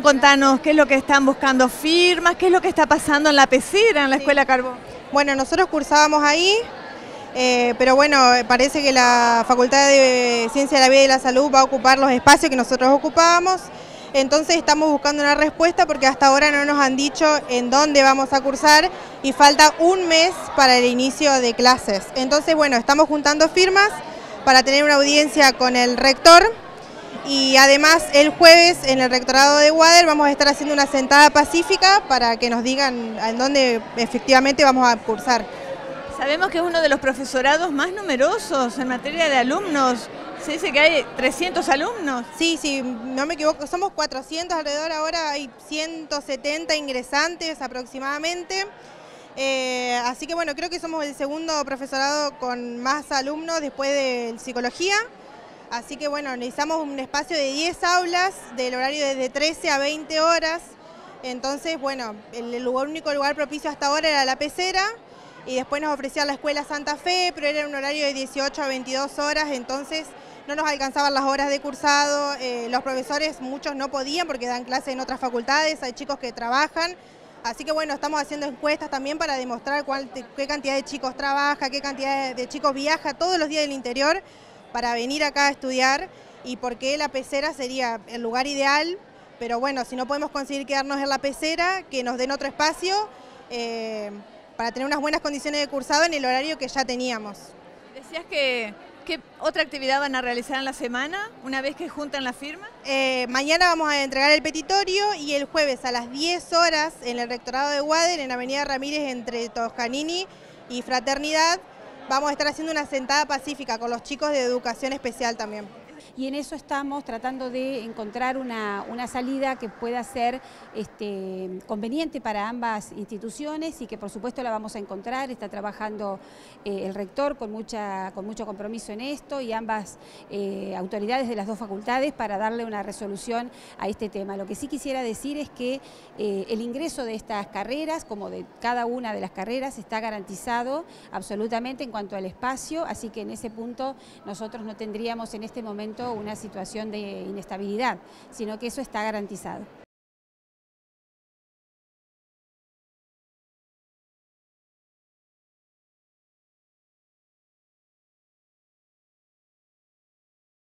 Contanos qué es lo que están buscando firmas, qué es lo que está pasando en la pecera, en la Escuela Carbón. Bueno, nosotros cursábamos ahí, eh, pero bueno, parece que la Facultad de Ciencia de la Vida y la Salud va a ocupar los espacios que nosotros ocupábamos. Entonces estamos buscando una respuesta porque hasta ahora no nos han dicho en dónde vamos a cursar y falta un mes para el inicio de clases. Entonces, bueno, estamos juntando firmas para tener una audiencia con el rector y además el jueves en el rectorado de Wader vamos a estar haciendo una sentada pacífica para que nos digan en dónde efectivamente vamos a cursar. Sabemos que es uno de los profesorados más numerosos en materia de alumnos. Se dice que hay 300 alumnos. Sí, sí, no me equivoco, somos 400 alrededor, ahora hay 170 ingresantes aproximadamente. Eh, así que bueno, creo que somos el segundo profesorado con más alumnos después de psicología. Así que bueno, necesitamos un espacio de 10 aulas, del horario desde 13 a 20 horas. Entonces, bueno, el, único lugar propicio hasta ahora era la pecera y después nos ofrecía la Escuela Santa Fe, pero era un horario de 18 a 22 horas, entonces no nos alcanzaban las horas de cursado, eh, los profesores muchos no podían porque dan clases en otras facultades, hay chicos que trabajan, así que bueno, estamos haciendo encuestas también para demostrar qué cantidad de chicos trabaja, qué cantidad de chicos viaja todos los días del interior, para venir acá a estudiar y por qué la pecera sería el lugar ideal, pero bueno, si no podemos conseguir quedarnos en la pecera, que nos den otro espacio eh, para tener unas buenas condiciones de cursado en el horario que ya teníamos. Decías que ¿Qué otra actividad van a realizar en la semana una vez que juntan la firma? Eh, mañana vamos a entregar el petitorio y el jueves a las 10 horas en el rectorado de Wader, en Avenida Ramírez, entre Toscanini y Fraternidad, vamos a estar haciendo una sentada pacífica con los chicos de educación especial también y en eso estamos tratando de encontrar una, salida que pueda ser este, conveniente para ambas instituciones y que por supuesto la vamos a encontrar, está trabajando eh, el rector con, mucha, con mucho compromiso en esto y ambas eh, autoridades de las dos facultades para darle una resolución a este tema. Lo que sí quisiera decir es que eh, el ingreso de estas carreras, como de cada una de las carreras, está garantizado absolutamente en cuanto al espacio, así que en ese punto nosotros no tendríamos en este una situación de inestabilidad, sino que eso está garantizado.